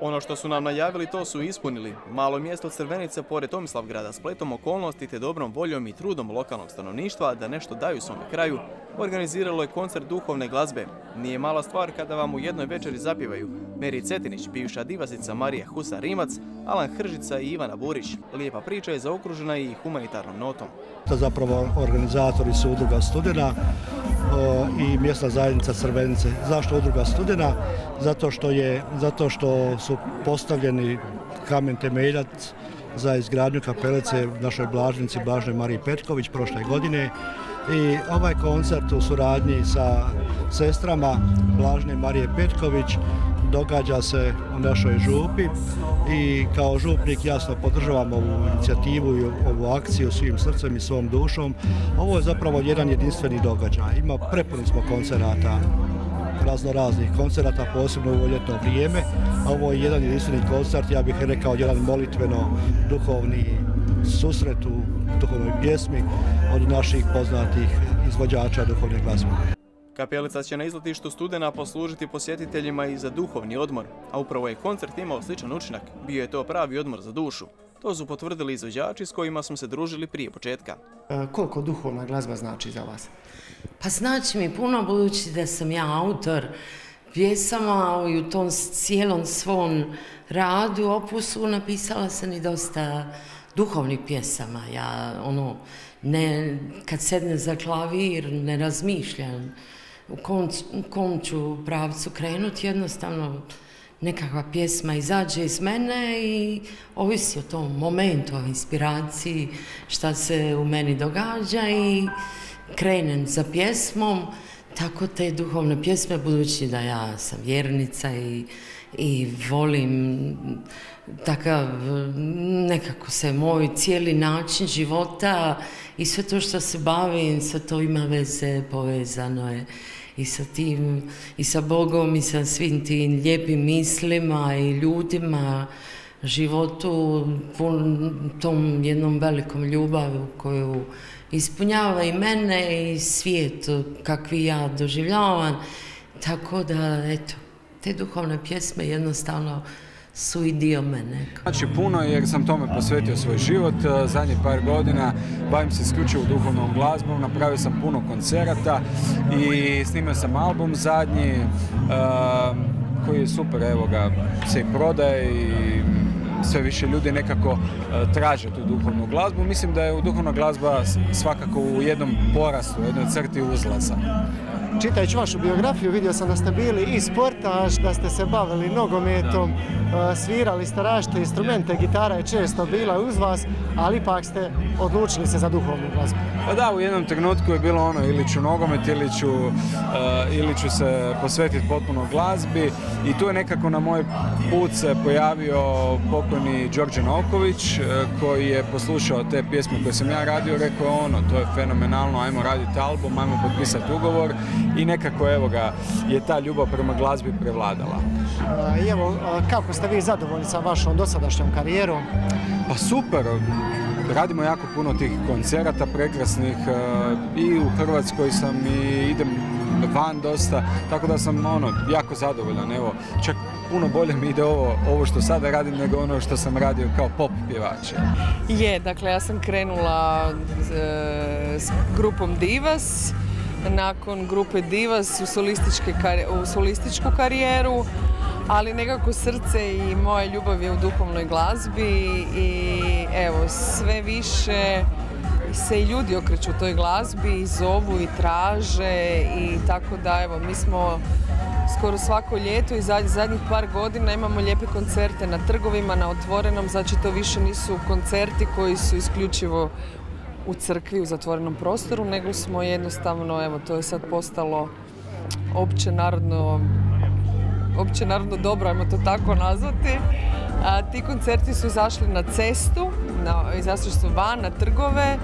Ono što su nam najavili to su ispunili. Malo mjesto Crvenice pored Tomislavgrada spletom okolnosti te dobrom voljom i trudom lokalnog stanovništva da nešto daju svome kraju, organiziralo je koncert duhovne glazbe. Nije mala stvar kada vam u jednoj večeri zapivaju Meri Cetinić, bivša divasica Marija Husa Rimac, Alan Hržica i Ivana Burić. Lijepa priča je zaokružena i humanitarnom notom. To zapravo organizatori su udruga studena i mjesna zajednica Crvenice. Zašto udruga studena? Zato što, je, zato što su postavljeni kamen temeljac za izgradnju kapelice našoj blažnici Blažnoj Mariji Petković prošle godine i ovaj koncert u suradnji sa sestrama Blažne Marije Petković događa se u našoj župi i kao župnik jasno podržavam ovu inicijativu i ovu akciju svim srcem i svom dušom. Ovo je zapravo jedan jedinstveni događaj. Ima prepuni smo koncerata razno raznih koncerata, posebno u ljetno vrijeme, ovo je jedan jedinstveni koncert, ja bih rekao jedan molitveno duhovni susret u duhovnoj pjesmi od naših poznatih izvođača duhovne glazbe. Kapelica će na izletištu studena poslužiti posjetiteljima i za duhovni odmor, a upravo je koncert imao sličan učinak. Bio je to pravi odmor za dušu. To su potvrdili izvođači s kojima smo se družili prije početka. E, koliko duhovna glazba znači za vas? Pa znači mi puno budući da sam ja autor pjesama i u tom cijelom svom radu, opusu napisala sam i dosta duhovnih pjesama. Ja ono, ne, kad sedne za klavir ne razmišljam u kom, ću pravcu krenuti, jednostavno nekakva pjesma izađe iz mene i ovisi o tom momentu, o inspiraciji, šta se u meni događa i krenem za pjesmom, tako te duhovne pjesme, budući da ja sam vjernica i, i volim takav, nekako se moj cijeli način života i sve to što se bavim, sve to ima veze, povezano je i sa tim, i sa Bogom i sa svim tim lijepim mislima i ljudima, životu, tom jednom velikom ljubavu koju ispunjava i mene i svijet kakvi ja doživljavam. Tako da, eto, te duhovne pjesme jednostavno su i dio mene. Znači puno jer sam tome posvetio svoj život. E, zadnjih par godina bavim se isključivo duhovnom glazbom, napravio sam puno koncerata i snimio sam album zadnji e, koji je super, evo ga, se i prodaje i sve više ljudi nekako e, traže tu duhovnu glazbu. Mislim da je duhovna glazba svakako u jednom porastu, u jednoj crti uzlaza. Čitajući vašu biografiju vidio sam da ste bili i sportaš, da ste se bavili nogometom, e, svirali ste različite instrumente, gitara je često bila uz vas, ali ipak ste odlučili se za duhovnu glazbu. Pa da, u jednom trenutku je bilo ono ili ću nogomet ili ću, e, ili ću se posvetiti potpuno glazbi i tu je nekako na moj put se pojavio pokojni Đorđe Noković e, koji je poslušao te pjesme koje sam ja radio, rekao ono, to je fenomenalno, ajmo raditi album, ajmo potpisati ugovor i nekako evo ga je ta ljubav prema glazbi prevladala. I evo, kako ste vi zadovoljni sa vašom dosadašnjom karijerom? Pa super, radimo jako puno tih koncerata prekrasnih i u Hrvatskoj sam i idem van dosta, tako da sam ono, jako zadovoljan, evo, čak puno bolje mi ide ovo, ovo što sada radim nego ono što sam radio kao pop pjevač. Je, dakle ja sam krenula e, s grupom Divas, nakon grupe Divas u, u solističku karijeru, ali nekako srce i moja ljubav je u duhovnoj glazbi i evo sve više se i ljudi okreću u toj glazbi i zovu i traže i tako da evo mi smo skoro svako ljeto i zadnjih par godina imamo lijepe koncerte na trgovima, na otvorenom, znači to više nisu koncerti koji su isključivo u crkvi u zatvorenom prostoru, nego smo jednostavno, evo, to je sad postalo opće narodno, opće narodno dobro, ajmo to tako nazvati. A, ti koncerti su izašli na cestu, na, izašli su van, na trgove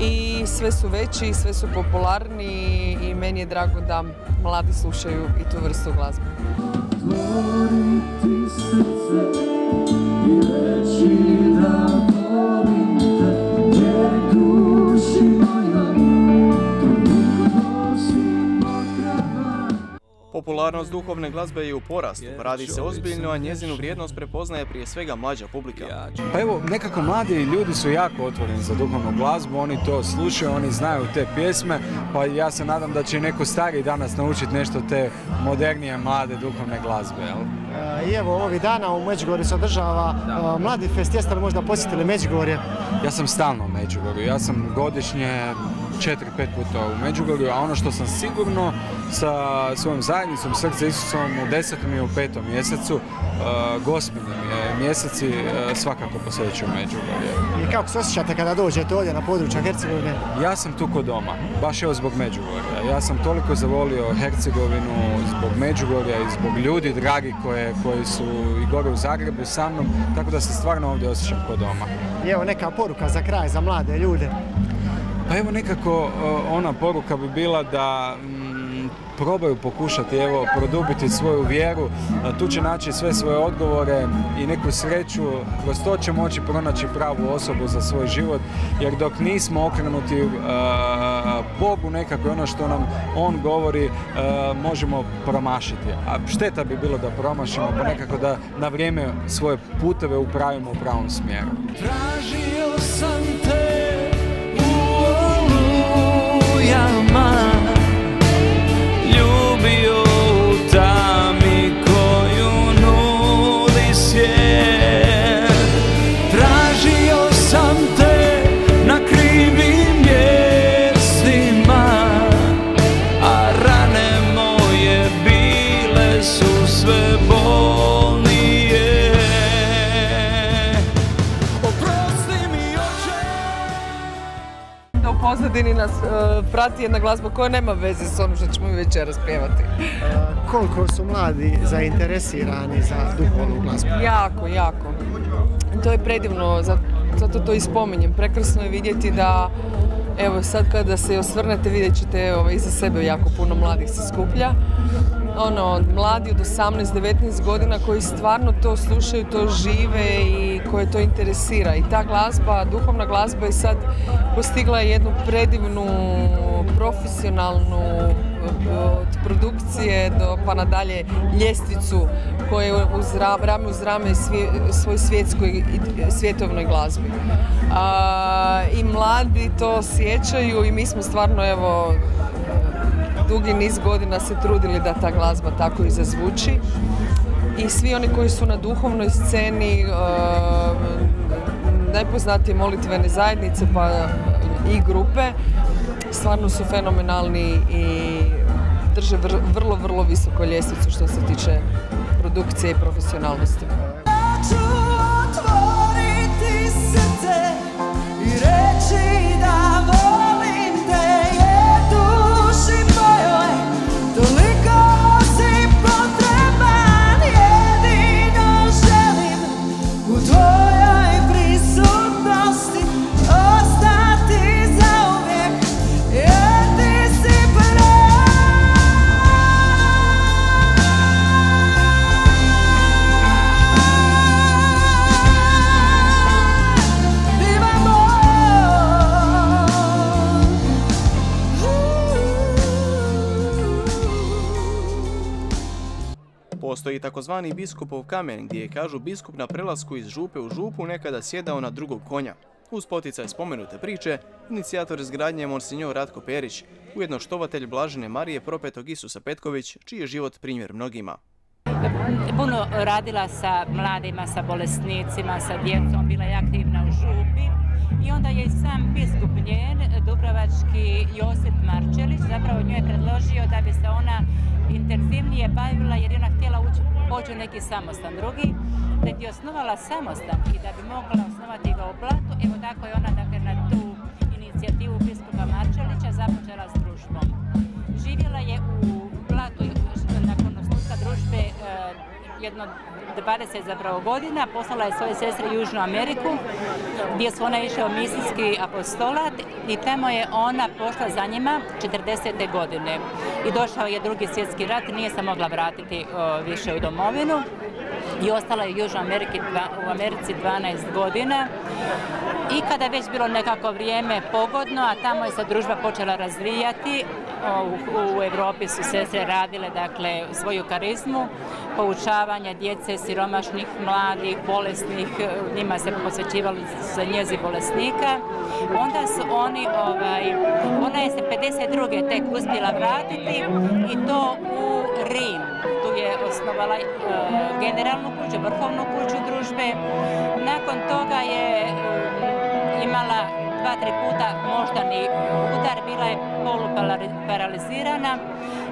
i sve su veći sve su popularni i meni je drago da mladi slušaju i tu vrstu glazbe. Popularnost duhovne glazbe je u porastu, radi se ozbiljno, a njezinu vrijednost prepoznaje prije svega mlađa publika. Pa evo, nekako mladi ljudi su jako otvoreni za duhovnu glazbu, oni to slušaju, oni znaju te pjesme, pa ja se nadam da će neko stariji danas naučiti nešto te modernije, mlade duhovne glazbe. Jel? I evo, ovih dana u Međugorju se održava Mladi fest. Jeste li možda posjetili Međugorje? Ja sam stalno u Međugorju. Ja sam godišnje 4-5 puta u Međugorju, a ono što sam sigurno sa svojom zajednicom Srce Isusom u desetom i u petom mjesecu, uh, gospini mjeseci uh, svakako posvećuju Međugorje. I kako se osjećate kada dođete ovdje na području Hercegovine? Ja sam tu kod doma, baš evo zbog Međugorja. Ja sam toliko zavolio Hercegovinu zbog Međugorja i zbog ljudi dragi koje, koji su i gore u Zagrebu sa mnom, tako da se stvarno ovdje osjećam kod doma. I evo neka poruka za kraj, za mlade ljude. Pa evo nekako ona poruka bi bila da mm, probaju pokušati evo produbiti svoju vjeru, tu će naći sve svoje odgovore i neku sreću, kroz to će moći pronaći pravu osobu za svoj život, jer dok nismo okrenuti uh, Bogu nekako ono što nam On govori, možemo promašiti. A šteta bi bilo da promašimo, pa nekako da na vrijeme svoje puteve upravimo u pravom smjeru. Prati jedna glazba koja nema veze s onim što ćemo mi večeras pjevati. Uh, koliko su mladi zainteresirani za duhovnu glazbu? Jako, jako. To je predivno, zato to i spominjem. Prekrasno je vidjeti da Evo sad kada se osvrnete vidjet ćete evo, iza sebe jako puno mladih se skuplja ono, mladi od 18-19 godina koji stvarno to slušaju, to žive i koje to interesira. I ta glazba, duhovna glazba je sad postigla jednu predivnu, profesionalnu od produkcije do pa nadalje ljestvicu koja je uz rame uz rame svoj svjetskoj svjetovnoj glazbi. I mladi to osjećaju i mi smo stvarno evo dugi niz godina se trudili da ta glazba tako i zazvuči. I svi oni koji su na duhovnoj sceni, uh, najpoznatije molitvene zajednice pa i grupe, stvarno su fenomenalni i drže vrlo, vrlo visoko ljestvicu što se tiče produkcije i profesionalnosti. Postoji takozvani biskupov kamen gdje je, kažu, biskup na prelasku iz župe u župu nekada sjedao na drugog konja. Uz poticaj spomenute priče, inicijator izgradnje je Monsignor Ratko Perić, ujedno štovatelj Blažene Marije Propetog Isusa Petković, čiji je život primjer mnogima. Puno radila sa mladima, sa bolesnicima, sa djecom, bila je aktivna u župi i onda je sam biskup njen, Dubrovački Josip Marčelić, zapravo nju je predložio da bi se ona intenzivnije bavila jer je ona htjela ući, poći neki samostan drugi, da bi osnovala samostan i da bi mogla osnovati ga u Blatu, evo tako je ona dakle, na tu inicijativu biskupa Marčelića započela s društvom. Živjela je u jedno 20 zapravo godina, poslala je svoje sestre u Južnu Ameriku gdje su ona išla u misijski apostolat i tamo je ona pošla za njima 40. godine. I došao je drugi svjetski rat, nije se mogla vratiti više u domovinu i ostala je u Južnoj Ameriki, u Americi 12 godina. I kada je već bilo nekako vrijeme pogodno, a tamo je se družba počela razvijati, u, Europi su sestre radile dakle svoju karizmu, poučavanje djece, siromašnih, mladih, bolesnih, njima se posvećivali za njezi bolesnika. Onda su oni, ovaj, ona je se 52. tek uspjela vratiti i to u Rim. Tu je osnovala e, generalnu kuću, vrhovnu kuću družbe. Nakon toga je e, imala dva, tri puta moždani udar, bila je poluparalizirana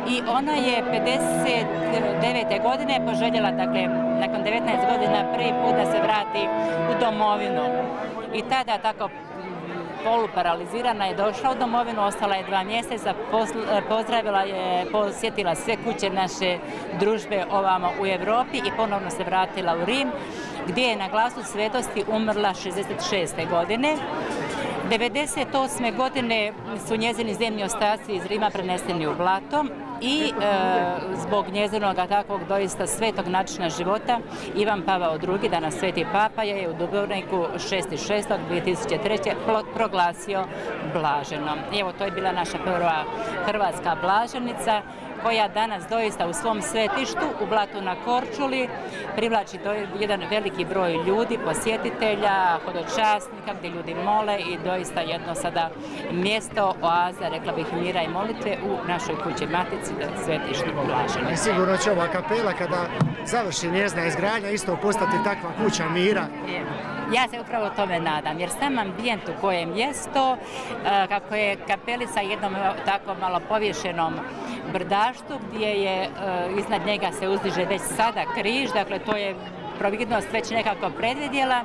i ona je 59. godine poželjela, dakle, nakon 19 godina prvi put da se vrati u domovinu. I tada tako poluparalizirana je došla u domovinu, ostala je dva mjeseca, pozdravila je, posjetila sve kuće naše družbe ovamo u Europi i ponovno se vratila u Rim gdje je na glasu svetosti umrla 66. godine. 98. godine su njezini zemlji ostaci iz Rima preneseni u Blato i e, zbog njezinog takvog doista svetog načina života Ivan Pavao II, danas sveti papa, je u Dubrovniku 6.6.2003. proglasio blaženom. Evo, to je bila naša prva hrvatska blaženica koja danas doista u svom svetištu u Blatu na Korčuli privlači jedan veliki broj ljudi, posjetitelja, hodočasnika gdje ljudi mole i doista jedno sada mjesto oaza, rekla bih, mira i molitve u našoj kući Matici, da svetištu Blaženo. Sigurno će ova kapela kada završi njezna izgradnja isto postati takva kuća mira. Ja se upravo tome nadam, jer sam ambijent u kojem to, e, kako je kapelica jednom tako malo povješenom brdaštu gdje je e, iznad njega se uzdiže već sada križ, dakle to je providnost već nekako predvidjela,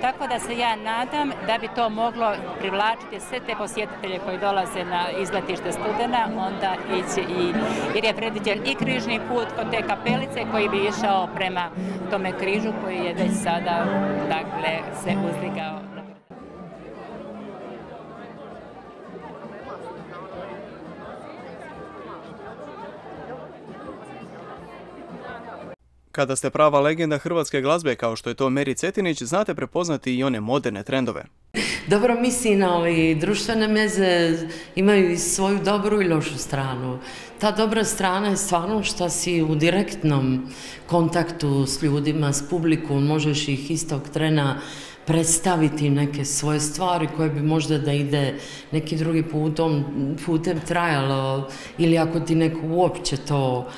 tako da se ja nadam da bi to moglo privlačiti sve te posjetitelje koji dolaze na izletište studena, onda ići i, jer je predviđen i križni put kod te kapelice koji bi išao prema tome križu koji je već sada, dakle, se uzdigao. Kada ste prava legenda hrvatske glazbe kao što je to Meri Cetinić, znate prepoznati i one moderne trendove. Dobro mislim, ali društvene meze imaju i svoju dobru i lošu stranu. Ta dobra strana je stvarno što si u direktnom kontaktu s ljudima, s publikom, možeš ih istog trena predstaviti neke svoje stvari koje bi možda da ide neki drugi putom, putem trajalo ili ako ti neko uopće to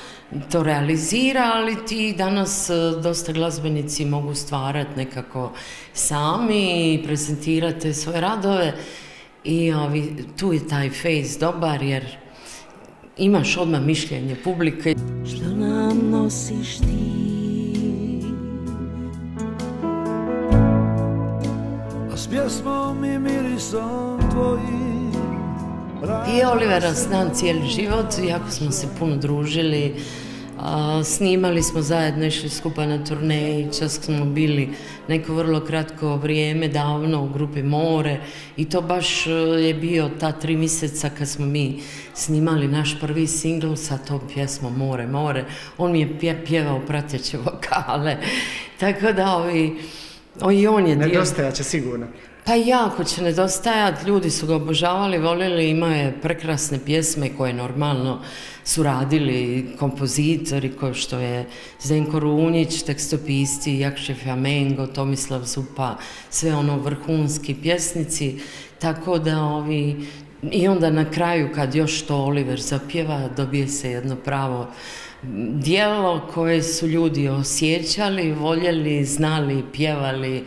to realizira, ali ti danas e, dosta glazbenici mogu stvarati nekako sami i prezentirati svoje radove i ovi, tu je taj face dobar jer imaš odmah mišljenje publike. Što nam nosiš ti? A s pjesmom i mirisom tvojim i Olivera znam cijeli život, jako smo se puno družili, snimali smo zajedno, išli skupa na turneji, čak smo bili neko vrlo kratko vrijeme davno u grupi More i to baš e, je bio ta tri mjeseca kad smo mi snimali naš prvi singl sa tom pjesmom More, More. On mi je pjevao prateće vokale, tako da ovi, i on je dio... će sigurno. Pa jako će nedostajati, ljudi su ga obožavali, volili, ima je prekrasne pjesme koje normalno su radili kompozitori kao što je Zdenko Runjić, tekstopisti, Jakše Flamengo, Tomislav Zupa, sve ono vrhunski pjesnici, tako da ovi, i onda na kraju kad još to Oliver zapjeva, dobije se jedno pravo dijelo koje su ljudi osjećali, voljeli, znali, pjevali,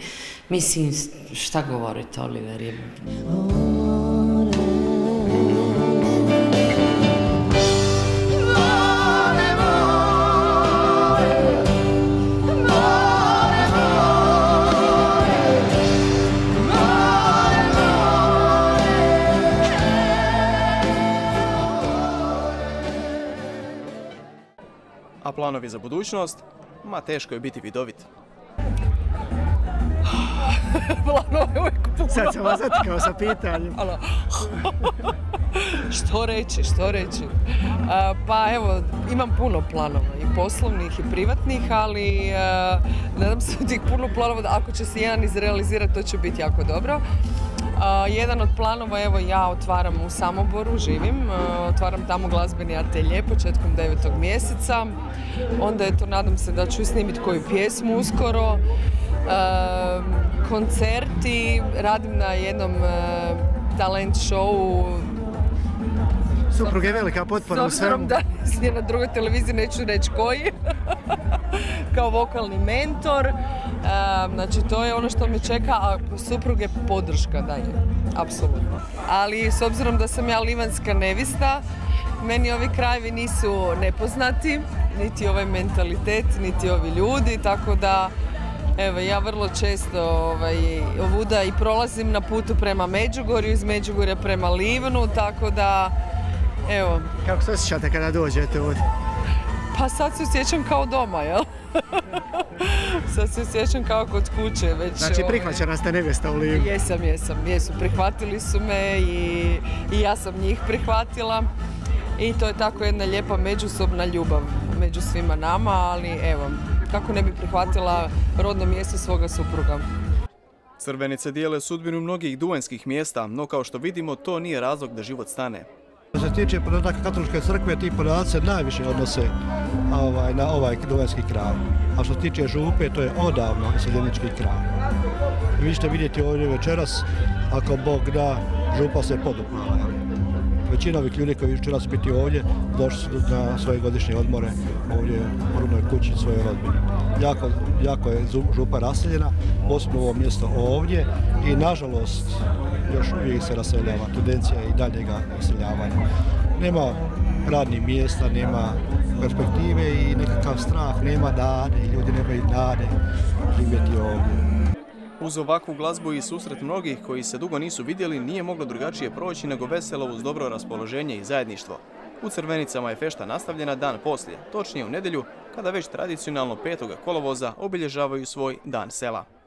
Mislim, šta govorite, Oliver? Je... A planovi za budućnost? Ma teško je biti vidovit. Planove uvijek puno. Sad sam vas zatikao sa pitanjem. što reći, što reći? pa evo, imam puno planova i poslovnih i privatnih, ali nadam se tih puno planova da ako će se jedan izrealizirati to će biti jako dobro. jedan od planova, evo ja otvaram u Samoboru, živim, otvaram tamo glazbeni atelje početkom devetog mjeseca. Onda eto, nadam se da ću snimiti koju pjesmu uskoro. Koncerti, radim na jednom talent showu Suprug je velika potpora u svemu. da je na drugoj televiziji, neću reći koji, kao vokalni mentor. Znači to je ono što me čeka, a suprug je podrška, da je, apsolutno. Ali s obzirom da sam ja livanska nevista, meni ovi krajevi nisu nepoznati, niti ovaj mentalitet, niti ovi ljudi, tako da Evo, ja vrlo često ovaj, ovuda i prolazim na putu prema Međugorju, iz Međugorja prema Livnu, tako da, evo. Kako se osjećate kada dođete ovdje? Pa sad se osjećam kao doma, jel? sad se osjećam kao kod kuće već. Znači ovaj, prihvaćena ste nevjesta u Livnu? Jesam, jesam, jesu. Prihvatili su me i, i ja sam njih prihvatila. I to je tako jedna lijepa međusobna ljubav među svima nama, ali evo, kako ne bi prihvatila rodno mjesto svoga supruga. Crvenice dijele sudbinu mnogih duvanskih mjesta, no kao što vidimo to nije razlog da život stane. Što se tiče podataka katoličke crkve, ti podaci se najviše odnose ovaj, na ovaj duvanski kraj. A što se tiče župe, to je odavno iseljenički kraj. Vi ćete vidjeti ovdje večeras, ako Bog da, župa se podupala većina ovih ljudi koji večeras biti ovdje došli su na svoje godišnje odmore ovdje u rodnoj kući svoje rodbine. Jako, jako je župa raseljena, posebno ovo mjesto ovdje i nažalost još uvijek se raseljava, tendencija i daljega iseljavanja. Nema radnih mjesta, nema perspektive i nekakav strah, nema nade ljudi nemaju nade živjeti ovdje. Uz ovakvu glazbu i susret mnogih koji se dugo nisu vidjeli nije moglo drugačije proći nego veselo uz dobro raspoloženje i zajedništvo. U Crvenicama je fešta nastavljena dan poslije, točnije u nedjelju, kada već tradicionalno 5. kolovoza obilježavaju svoj dan sela.